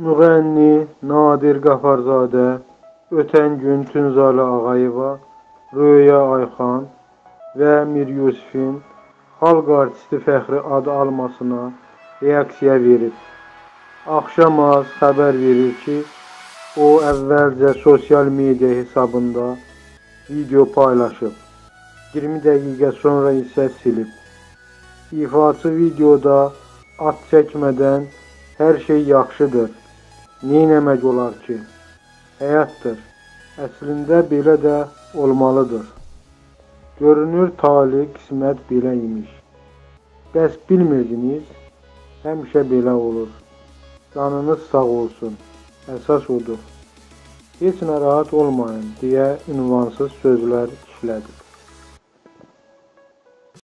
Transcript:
Müğənni Nadir Qafarzadə, ötən gün Tünzalə Ağayeva, Röya Ayxan və Mir Yusifin xalq artisti fəxri adı almasına reaksiya verib. Axşam az xəbər verir ki, o əvvəlcə sosial media hesabında video paylaşıb. 20 dəqiqə sonra isə silib. İfaçı videoda at çəkmədən hər şey yaxşıdır. Neynəmək olar ki? Həyatdır. Əslində belə də olmalıdır. Görünür tale qismət belə imiş. Bəs bilmirdiniz? Həmişə belə olur. Canınız sağ olsun. Əsas odur. Heç narahat olmayın deyə ünvansız sözlər işlədi.